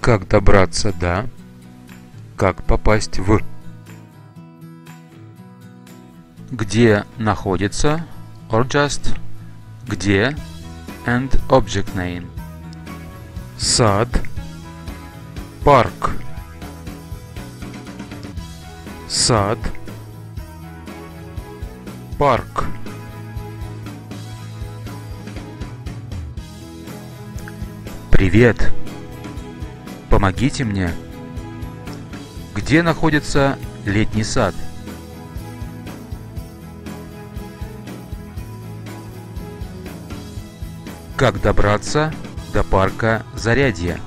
Как добраться до? Как попасть в? Где находится? Or just где and object name. Сад. Парк. Сад. Парк. Привет. Помогите мне. Где находится летний сад? Как добраться до парка Зарядье?